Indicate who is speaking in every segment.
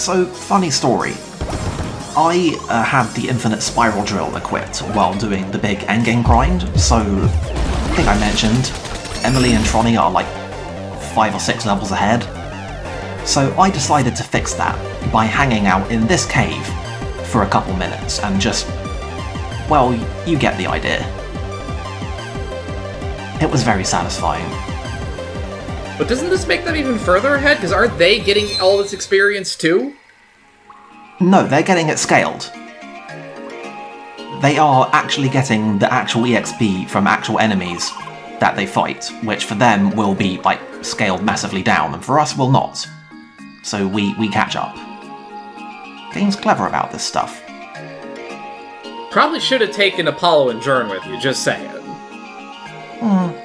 Speaker 1: So, funny story. I uh, had the infinite spiral drill equipped while doing the big endgame grind, so I think I mentioned Emilie and Tronny are like five or six levels ahead. So I decided to fix that by hanging out in this cave for a couple minutes and just, well, you get the idea. It was very satisfying.
Speaker 2: But doesn't this make them even further ahead? Because aren't they getting all this experience too?
Speaker 1: No, they're getting it scaled. They are actually getting the actual EXP from actual enemies that they fight, which for them will be, like, scaled massively down, and for us will not. So we, we catch up. Game's clever about this stuff.
Speaker 2: Probably should have taken Apollo and Joern with you, just saying.
Speaker 1: Hmm.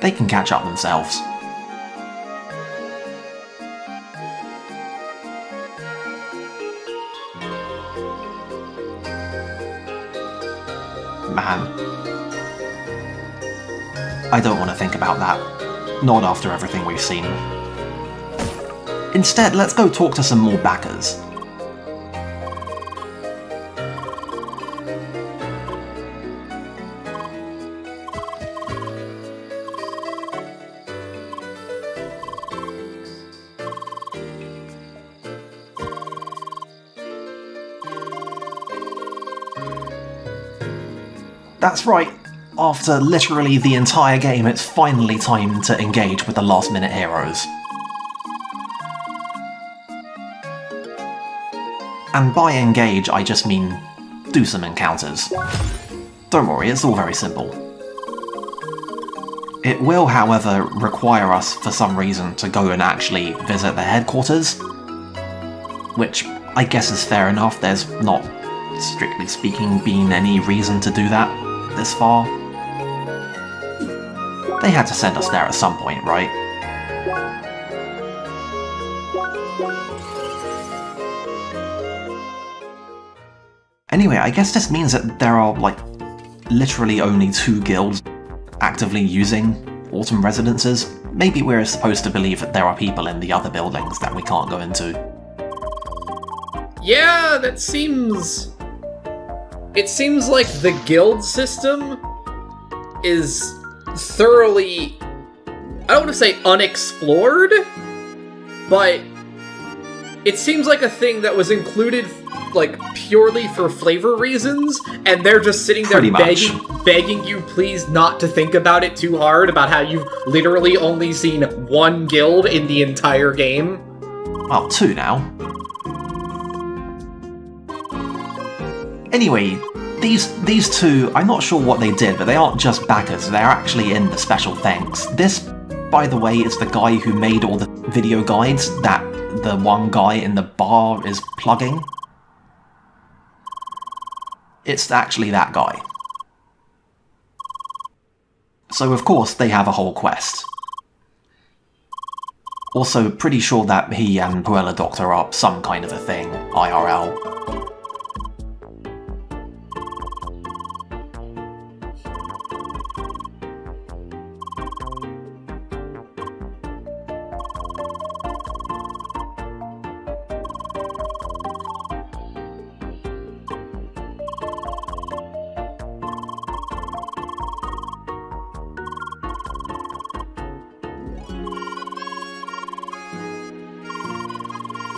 Speaker 1: They can catch up themselves. Man. I don't want to think about that. Not after everything we've seen. Instead, let's go talk to some more backers. That's right. After literally the entire game, it's finally time to engage with the last minute heroes. And by engage, I just mean do some encounters. Don't worry, it's all very simple. It will, however, require us, for some reason, to go and actually visit the headquarters. Which I guess is fair enough, there's not, strictly speaking, been any reason to do that this far. They had to send us there at some point, right? Anyway, I guess this means that there are, like, literally only two guilds actively using autumn residences. Maybe we're supposed to believe that there are people in the other buildings that we can't go into.
Speaker 2: Yeah, that seems... It seems like the guild system is thoroughly... I don't want to say unexplored, but it seems like a thing that was included like purely for flavor reasons, and they're just sitting there
Speaker 1: Pretty much.
Speaker 2: begging, begging you please not to think about it too hard about how you've literally only seen one guild in the entire game.
Speaker 1: Well, two now. Anyway, these these two, I'm not sure what they did, but they aren't just backers, they're actually in the special thanks. This, by the way, is the guy who made all the video guides that the one guy in the bar is plugging. It's actually that guy. So of course they have a whole quest. Also, pretty sure that he and Puella Doctor are some kind of a thing, IRL.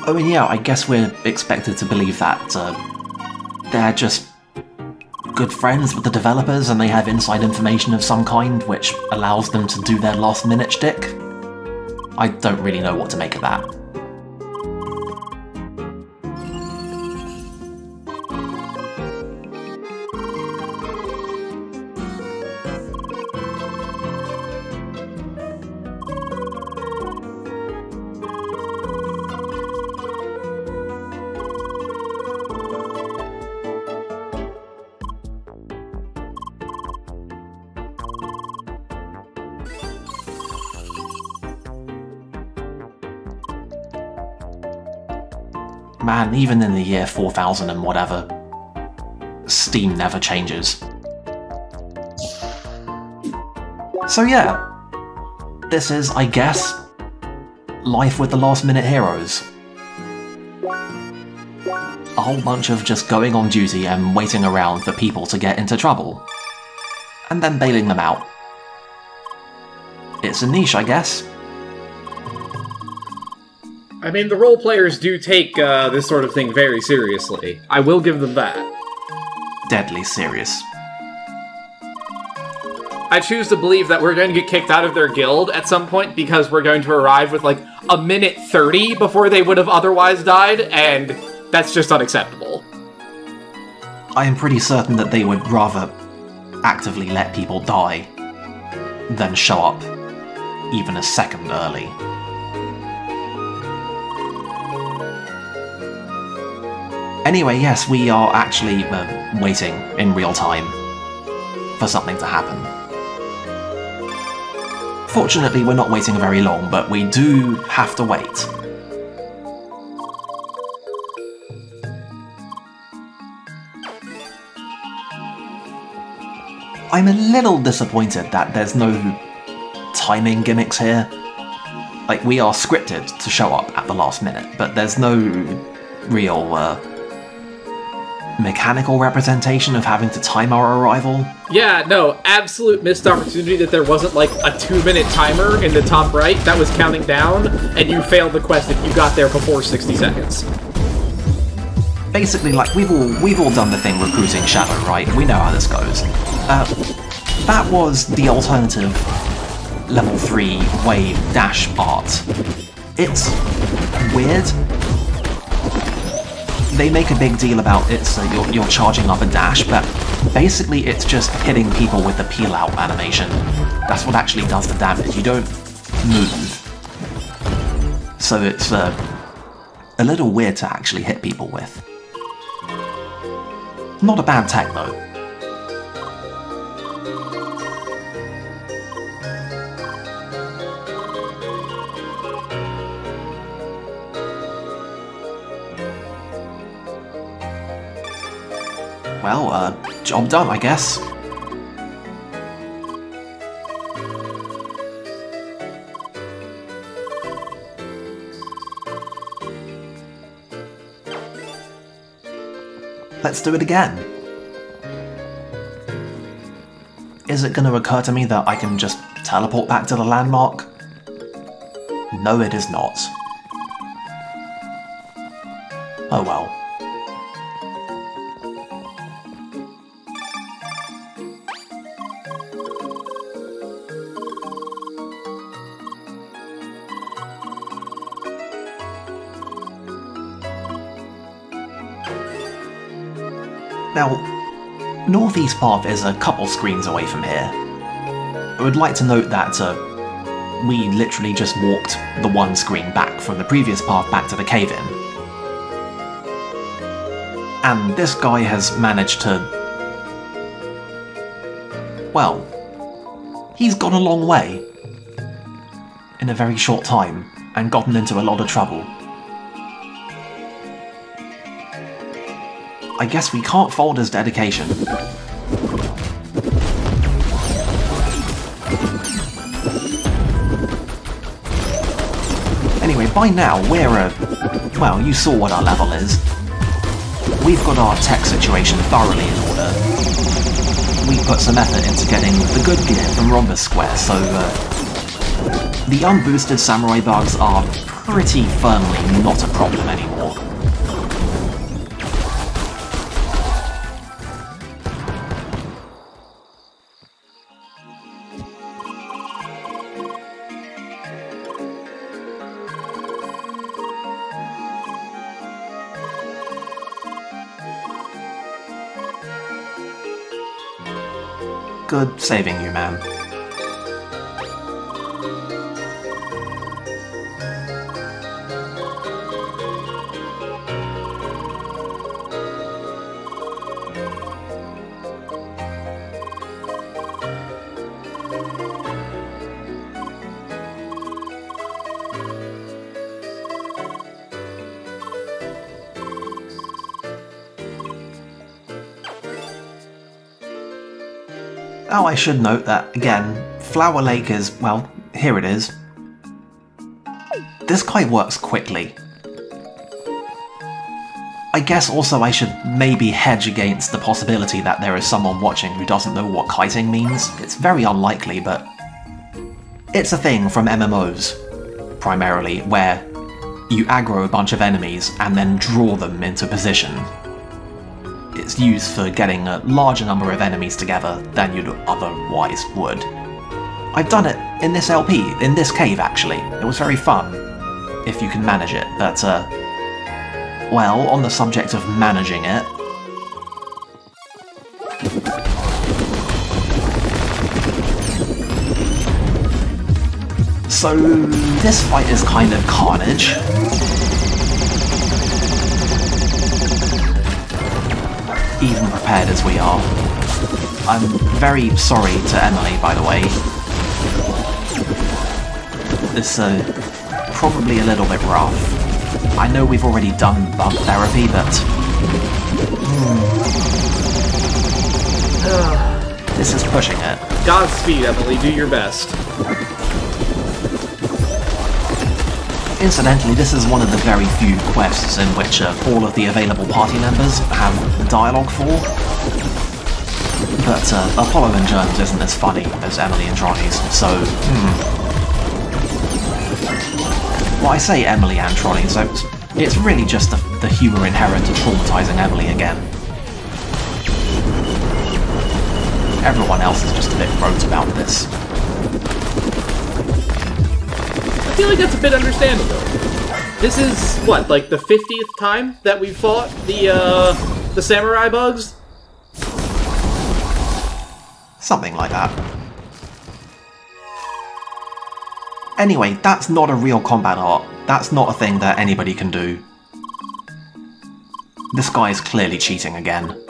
Speaker 1: Oh, and yeah, I guess we're expected to believe that uh, they're just good friends with the developers and they have inside information of some kind which allows them to do their last minute shtick. I don't really know what to make of that. Man, even in the year 4000 and whatever, Steam never changes. So yeah, this is, I guess, life with the last minute heroes. A whole bunch of just going on duty and waiting around for people to get into trouble. And then bailing them out. It's a niche, I guess.
Speaker 2: I mean, the role players do take uh, this sort of thing very seriously. I will give them that.
Speaker 1: Deadly serious.
Speaker 2: I choose to believe that we're going to get kicked out of their guild at some point because we're going to arrive with like a minute 30 before they would have otherwise died, and that's just unacceptable.
Speaker 1: I am pretty certain that they would rather actively let people die than show up even a second early. Anyway, yes, we are actually uh, waiting in real time for something to happen. Fortunately, we're not waiting very long, but we do have to wait. I'm a little disappointed that there's no timing gimmicks here. Like, we are scripted to show up at the last minute, but there's no real, uh, mechanical representation of having to time our arrival.
Speaker 2: Yeah, no, absolute missed opportunity that there wasn't like a two minute timer in the top right that was counting down, and you failed the quest if you got there before 60 seconds.
Speaker 1: Basically, like we've all we've all done the thing recruiting Shadow, right? We know how this goes. Uh, that was the alternative level three wave dash part. It's weird they make a big deal about it, so you're, you're charging up a dash, but basically it's just hitting people with the peel out animation. That's what actually does the damage. You don't move. So it's uh, a little weird to actually hit people with. Not a bad tech though. Well, uh, job done, I guess. Let's do it again. Is it going to occur to me that I can just teleport back to the landmark? No, it is not. Oh well. Northeast Path is a couple screens away from here. I would like to note that uh, we literally just walked the one screen back from the previous path back to the cave-in. And this guy has managed to... Well, he's gone a long way in a very short time and gotten into a lot of trouble. I guess we can't fold his dedication. By now, we're a... Well, you saw what our level is. We've got our tech situation thoroughly in order. We put some effort into getting the good gear from Rhombus Square, so uh, the unboosted samurai bugs are pretty firmly not a problem anymore. Good saving you, man. I should note that, again, Flower Lake is, well, here it is. this guy works quickly. I guess also I should maybe hedge against the possibility that there is someone watching who doesn't know what kiting means. It's very unlikely, but it's a thing from MMOs, primarily, where you aggro a bunch of enemies and then draw them into position. It's used for getting a larger number of enemies together than you'd otherwise would. I've done it in this LP, in this cave actually. It was very fun, if you can manage it, but uh, well, on the subject of managing it, So, this fight is kind of carnage. Even prepared as we are. I'm very sorry to Emilie, by the way. This, uh, probably a little bit rough. I know we've already done bug therapy, but... Hmm. this is pushing it.
Speaker 2: Godspeed, Emilie. Do your best.
Speaker 1: Incidentally, this is one of the very few quests in which uh, all of the available party members have dialogue for. But uh, Apollo and Joern's isn't as funny as Emilie and Troni's, so... Hmm. Well, I say Emilie and Troni, so it's really just the, the humour inherent to traumatising Emilie again. Everyone else is just a bit rote about this.
Speaker 2: I feel like that's a bit understandable. This is, what, like the 50th time that we've fought the, uh, the samurai bugs?
Speaker 1: Something like that. Anyway, that's not a real combat art. That's not a thing that anybody can do. This guy is clearly cheating again.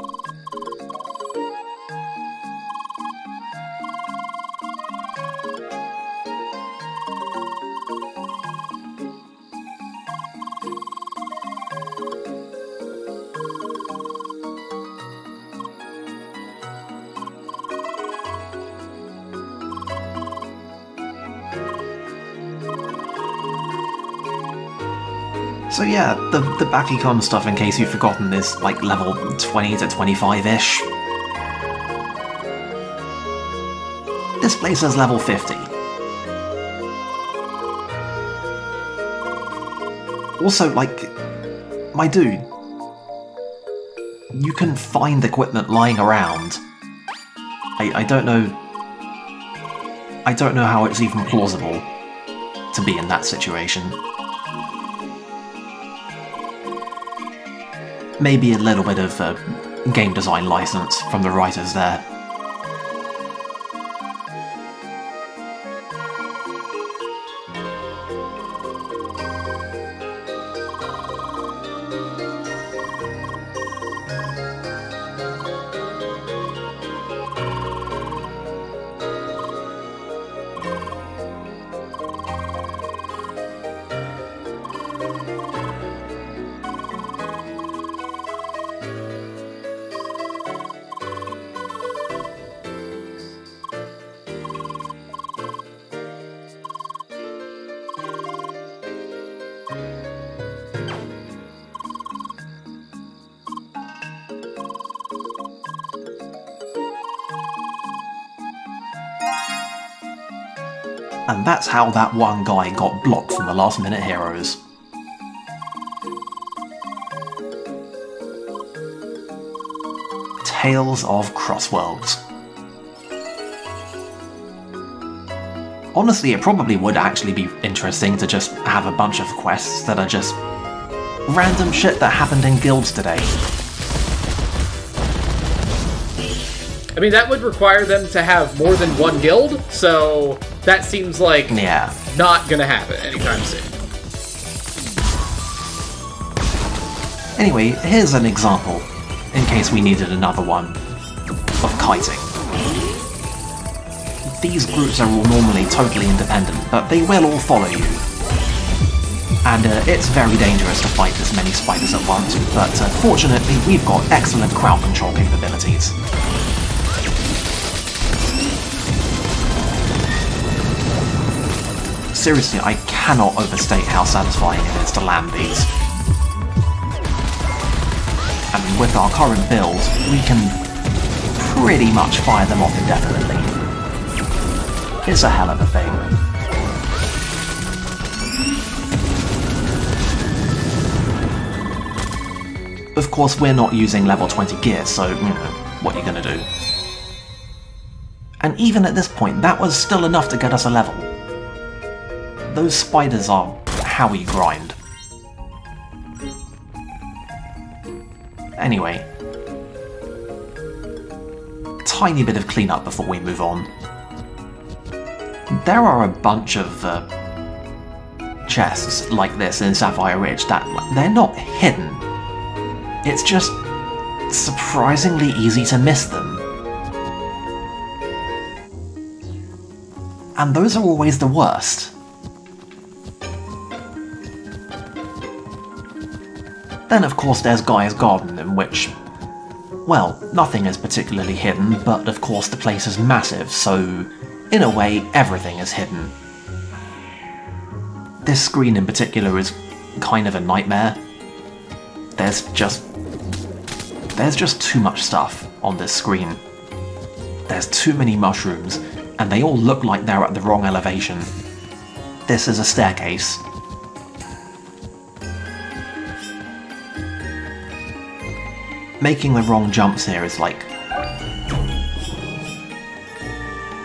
Speaker 1: So yeah, the, the Ba'kii Kum stuff, in case you've forgotten, is like level 20 to 25-ish. This place is level 50. Also, like, my dude, you can find equipment lying around. I, I don't know... I don't know how it's even plausible to be in that situation. Maybe a little bit of uh, game design license from the writers there. That's how that one guy got blocked from the last minute heroes. Tales of Crossworlds. Honestly, it probably would actually be interesting to just have a bunch of quests that are just random shit that happened in guilds today.
Speaker 2: I mean, that would require them to have more than one guild, so that seems like
Speaker 1: Yeah.
Speaker 2: not gonna happen anytime soon.
Speaker 1: Anyway, here's an example, in case we needed another one, of kiting. These groups are all normally totally independent, but they will all follow you. And uh, it's very dangerous to fight this many spiders at once, but uh, fortunately we've got excellent crowd control capabilities. Seriously, I cannot overstate how satisfying it is to land these. And with our current build, we can pretty much fire them off indefinitely. It's a hell of a thing. Of course, we're not using level 20 gear, so, you know, what are you gonna do? And even at this point, that was still enough to get us a level. Those spiders are how we grind. Anyway. Tiny bit of cleanup before we move on. There are a bunch of uh, chests like this in Sapphire Ridge that they're not hidden. It's just surprisingly easy to miss them. And those are always the worst. Then of course there's Gaia's Garden, in which, well, nothing is particularly hidden, but of course the place is massive, so in a way everything is hidden. This screen in particular is kind of a nightmare. There's just... There's just too much stuff on this screen. There's too many mushrooms, and they all look like they're at the wrong elevation. This is a staircase. Making the wrong jumps here is like...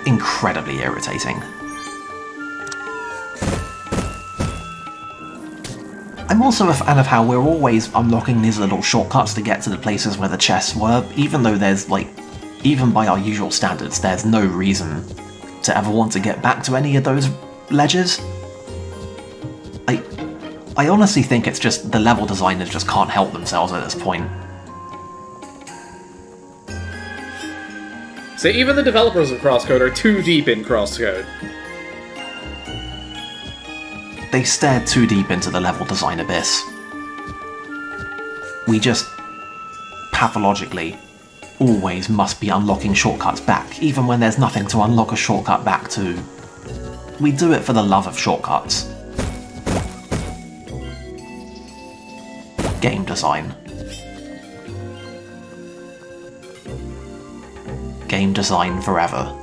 Speaker 1: incredibly irritating. I'm also a fan of how we're always unlocking these little shortcuts to get to the places where the chests were, even though there's, like, even by our usual standards, there's no reason to ever want to get back to any of those ledges. I, I honestly think it's just the level designers just can't help themselves at this point.
Speaker 2: So even the developers of Crosscode are too deep in Crosscode.
Speaker 1: They stared too deep into the level design abyss. We just pathologically always must be unlocking shortcuts back, even when there's nothing to unlock a shortcut back to. We do it for the love of shortcuts. Game design. Game design forever.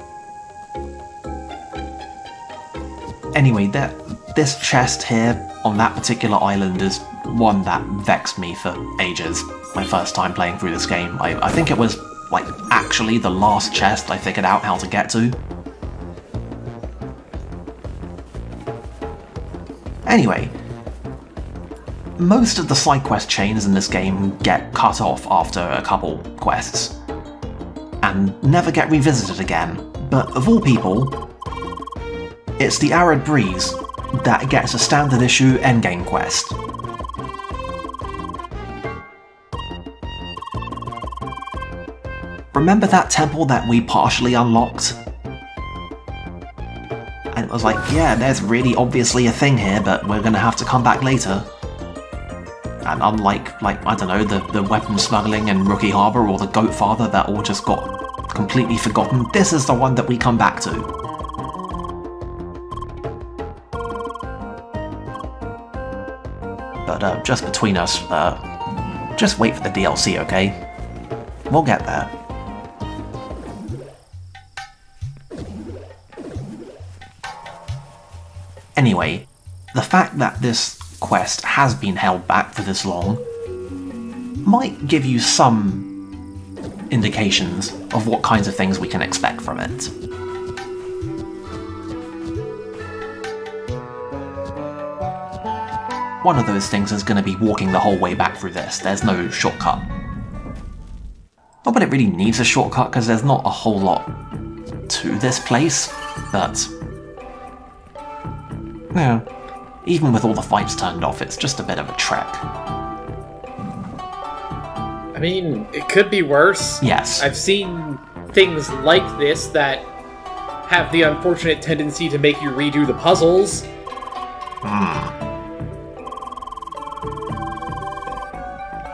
Speaker 1: Anyway, that this chest here on that particular island is one that vexed me for ages. My first time playing through this game. I, I think it was, like, actually the last chest I figured out how to get to. Anyway, most of the side quest chains in this game get cut off after a couple quests, and never get revisited again, but of all people, it's the Arid Breeze that gets a standard issue endgame quest. Remember that temple that we partially unlocked? And it was like, yeah, there's really obviously a thing here, but we're gonna have to come back later. And unlike, like, I don't know, the, the weapon smuggling in Rookie Harbour or the Goat Father that all just got completely forgotten, this is the one that we come back to. But uh, just between us, uh, just wait for the DLC, okay? We'll get there. Anyway, the fact that this quest has been held back for this long might give you some indications of what kinds of things we can expect from it. One of those things is going to be walking the whole way back through this, there's no shortcut. Not that it really needs a shortcut because there's not a whole lot to this place, but... Yeah, even with all the fights turned off, it's just a bit of a trek.
Speaker 2: I mean, it could be worse.
Speaker 1: Yes.
Speaker 2: I've seen things like this that have the unfortunate tendency to make you redo the puzzles.
Speaker 1: Hmm.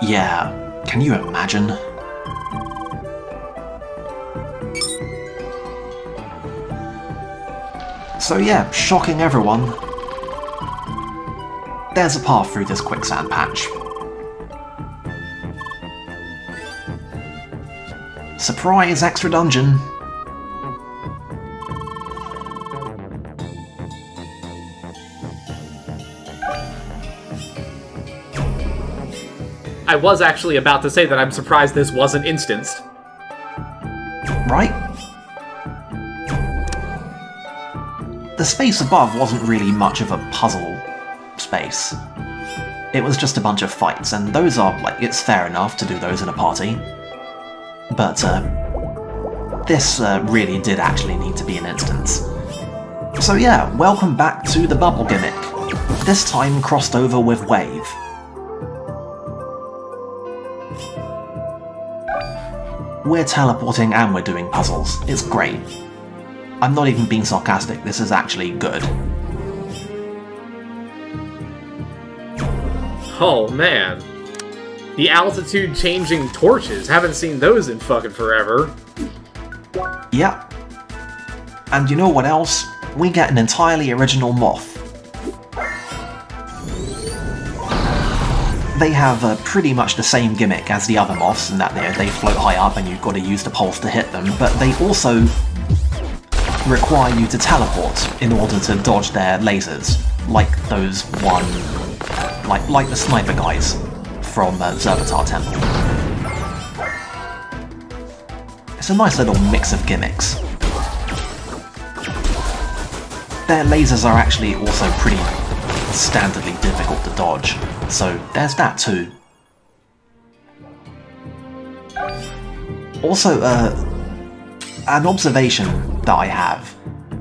Speaker 1: Yeah, can you imagine? So yeah, shocking everyone. there's a path through this quicksand patch. Surprise extra dungeon!
Speaker 2: I was actually about to say that I'm surprised this wasn't instanced.
Speaker 1: Right? The space above wasn't really much of a puzzle space. It was just a bunch of fights, and those are, like, it's fair enough to do those in a party. But, uh, this uh, really did actually need to be an instance. So yeah, welcome back to the bubble gimmick. This time crossed over with Wave. We're teleporting and we're doing puzzles. It's great. I'm not even being sarcastic, this is actually good.
Speaker 2: Oh man. The altitude changing torches. Haven't seen those in fucking forever.
Speaker 1: Yep. And you know what else? We get an entirely original moth. They have uh, pretty much the same gimmick as the other moths in that they, they float high up and you've got to use the pulse to hit them, but they also require you to teleport in order to dodge their lasers, like those one, like like the sniper guys from uh, Zir'vitar Temple. It's a nice little mix of gimmicks. Their lasers are actually also pretty standardly difficult to dodge, so there's that too. Also, uh, an observation that I have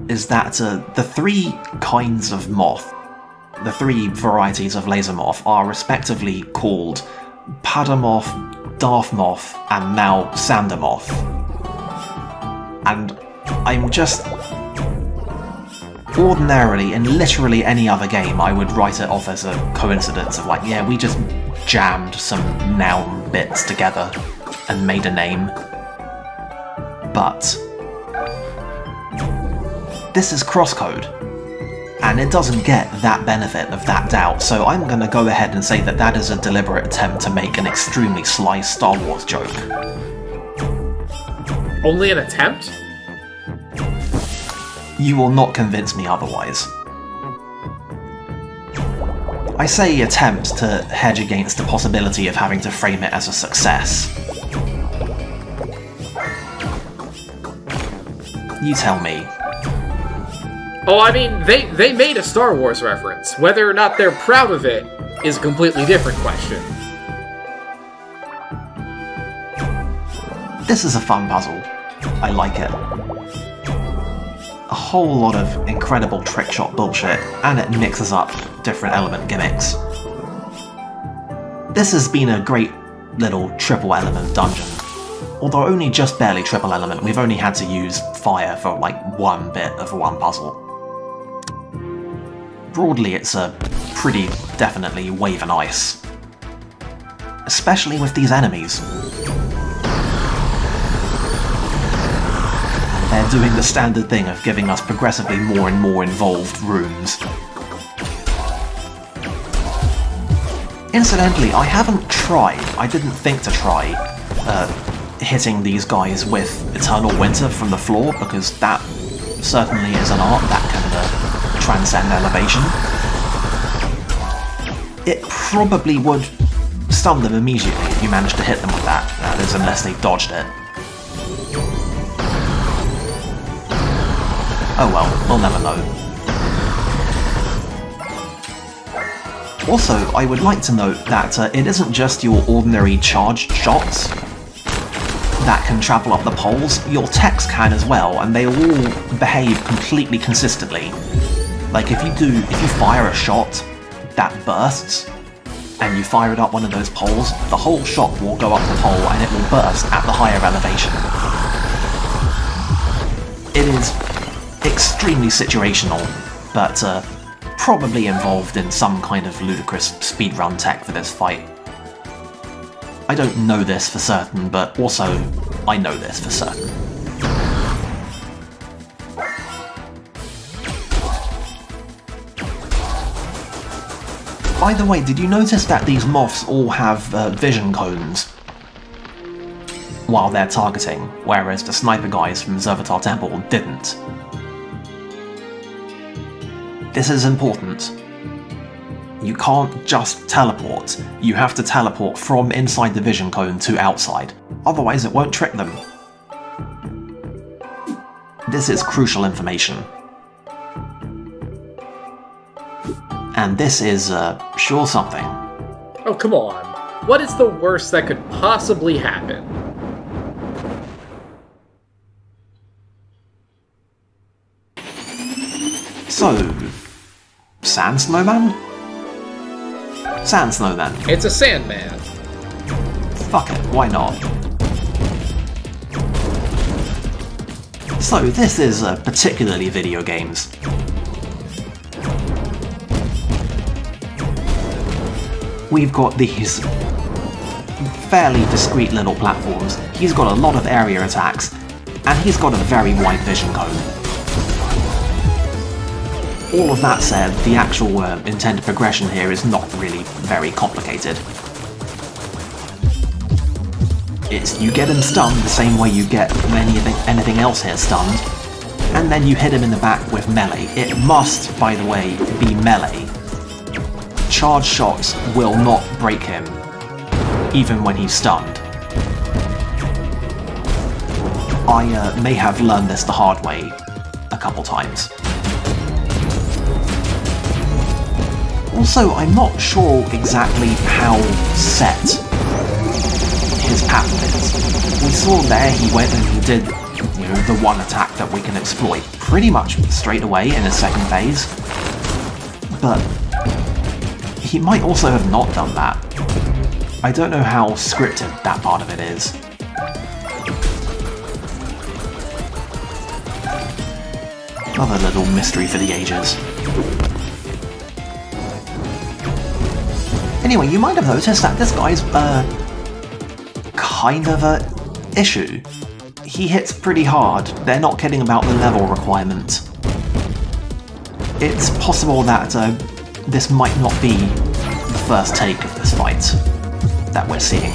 Speaker 1: is that uh, the three kinds of moth, the three varieties of laser moth, are respectively called Padamoth, Darth Moth, and now sandermoth And I'm just ordinarily, in literally any other game, I would write it off as a coincidence of like, yeah, we just jammed some noun bits together and made a name. But this is crosscode, and it doesn't get that benefit of that doubt, so I'm gonna go ahead and say that that is a deliberate attempt to make an extremely sly Star Wars joke.
Speaker 2: Only an attempt?
Speaker 1: You will not convince me otherwise. I say attempt to hedge against the possibility of having to frame it as a success. You tell me.
Speaker 2: Oh, I mean, they, they made a Star Wars reference. Whether or not they're proud of it is a completely different question.
Speaker 1: This is a fun puzzle. I like it. A whole lot of incredible trick shot bullshit, and it mixes up different element gimmicks. This has been a great little triple element dungeon. Although only just barely triple element, we've only had to use fire for like one bit of one puzzle. Broadly, it's a pretty definitely wave and ice. Especially with these enemies. And They're doing the standard thing of giving us progressively more and more involved rooms. Incidentally, I haven't tried, I didn't think to try, uh, hitting these guys with Eternal Winter from the floor, because that certainly is an art that can uh, transcend elevation. It probably would stun them immediately if you managed to hit them with that, that is, unless they dodged it. Oh well, we'll never know. Also, I would like to note that uh, it isn't just your ordinary charged shots that can travel up the poles, your techs can as well, and they all behave completely consistently. Like if you do, if you fire a shot that bursts, and you fire it up one of those poles, the whole shot will go up the pole and it will burst at the higher elevation. It is extremely situational, but uh, probably involved in some kind of ludicrous speedrun tech for this fight. I don't know this for certain, but also, I know this for certain. By the way, did you notice that these moths all have uh, vision cones while they're targeting, whereas the sniper guys from Zir'vitar Temple didn't? This is important. You can't just teleport, you have to teleport from inside the vision cone to outside, otherwise it won't trick them. This is crucial information. And this is, uh, sure something.
Speaker 2: Oh, come on. What is the worst that could possibly happen?
Speaker 1: So, Sand Snowman? Sand Snowman.
Speaker 2: It's a Sandman.
Speaker 1: Fuck it, why not? So, this is uh, particularly video games. We've got these fairly discreet little platforms, he's got a lot of area attacks, and he's got a very wide vision cone. All of that said, the actual uh, intended progression here is not really very complicated. It's you get him stunned the same way you get anything, anything else here stunned, and then you hit him in the back with melee. It must, by the way, be melee. Charge shots will not break him, even when he's stunned. I uh, may have learned this the hard way a couple times. Also, I'm not sure exactly how set his pattern is. We saw there he went and he did, you know, the one attack that we can exploit pretty much straight away in his second phase. But he might also have not done that. I don't know how scripted that part of it is. Another little mystery for the ages. Anyway, you might have noticed that this guy's, uh, kind of a issue. He hits pretty hard, they're not kidding about the level requirement. It's possible that uh, this might not be the first take of this fight that we're seeing.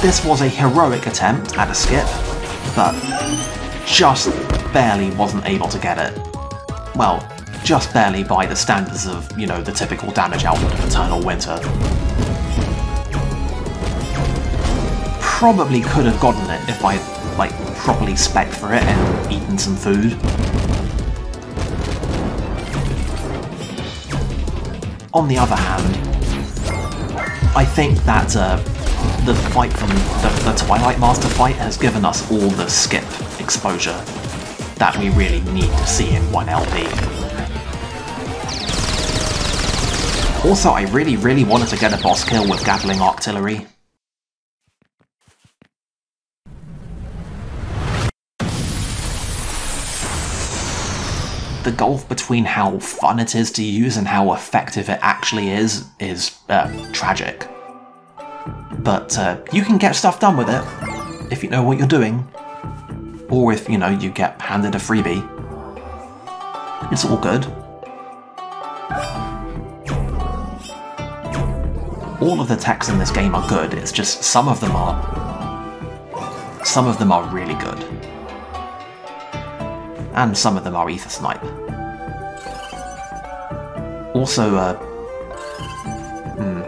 Speaker 1: This was a heroic attempt at a skip, but just barely wasn't able to get it. Well, just barely by the standards of, you know, the typical damage output of Eternal Winter. Probably could have gotten it if I, like, properly spec for it and eaten some food. On the other hand, I think that uh, the fight from the, the Twilight Master fight has given us all the skip exposure that we really need to see in 1LP. Also, I really, really wanted to get a boss kill with Gatling Artillery. The gulf between how fun it is to use and how effective it actually is is uh, tragic. But uh, you can get stuff done with it if you know what you're doing, or if, you know, you get handed a freebie. It's all good. all of the techs in this game are good, it's just some of them are... Some of them are really good. And some of them are Ether Snipe. Also, uh... Hmm.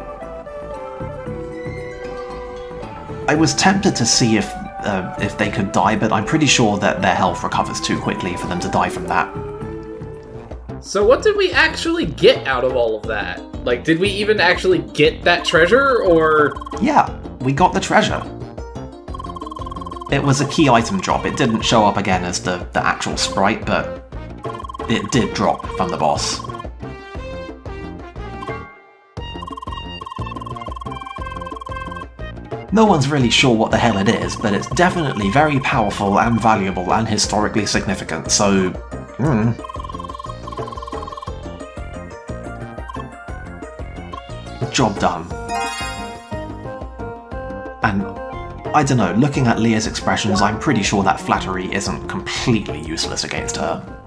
Speaker 1: I was tempted to see if uh, if they could die, but I'm pretty sure that their health recovers too quickly for them to die from that.
Speaker 2: So what did we actually get out of all of that? Like, did we even actually get that treasure, or...?
Speaker 1: Yeah, we got the treasure. It was a key item drop. It didn't show up again as the, the actual sprite, but it did drop from the boss. No one's really sure what the hell it is, but it's definitely very powerful and valuable and historically significant, so... Hmm. Job done. I don't know, looking at Lea's expressions, I'm pretty sure that flattery isn't completely useless against her.